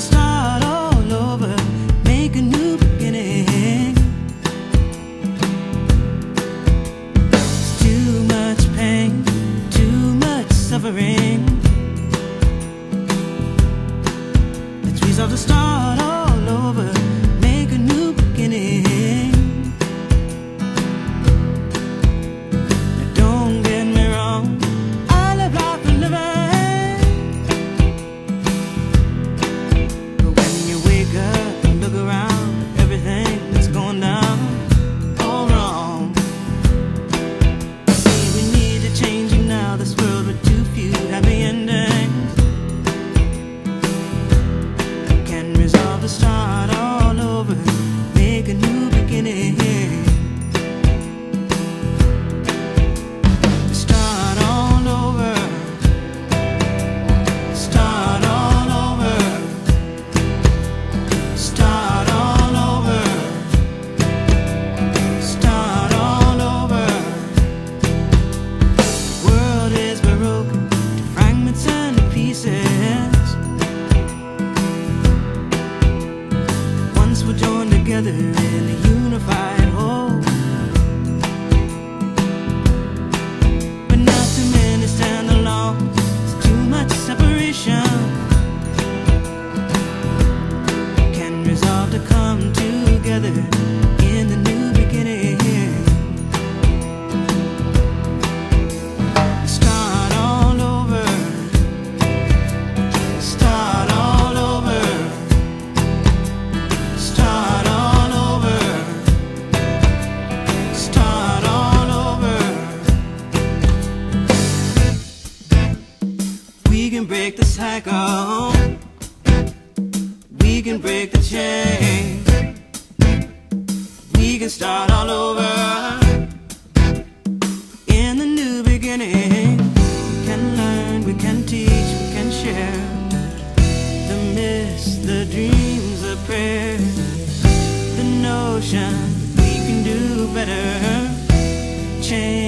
start all over, make a new beginning. Too much pain, too much suffering. To start tackle. We can break the chains. We can start all over. In the new beginning, we can learn, we can teach, we can share. The myths, the dreams, the prayers, the notion we can do better. Change